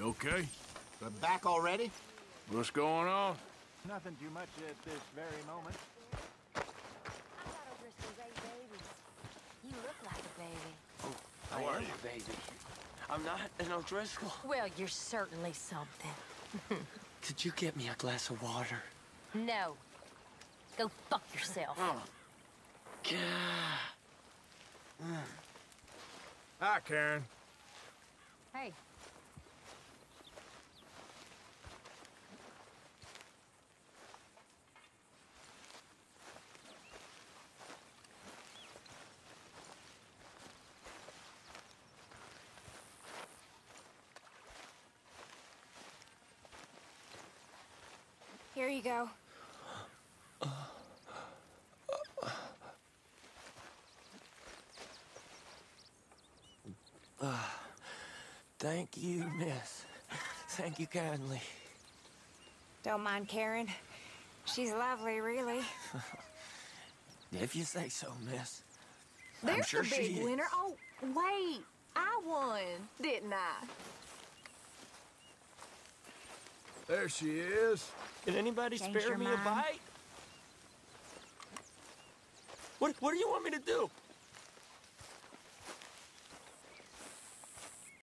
Okay. We're back already? What's going on? Nothing too much at this very moment. I got O'Driscoll great babies. You look like a baby. How are you, baby? I'm not an O'Driscoll. Well, you're certainly something. Could you get me a glass of water? No. Go fuck yourself. Oh. God. Hi, Karen. Hey. Here you go. Thank you, miss. Thank you kindly. Don't mind Karen. She's lovely, really. If you say so, miss. I'm There's sure the she big is. winner. Oh, wait. I won, didn't I? There she is. Can anybody Change spare me mind? a bite? What, what do you want me to do?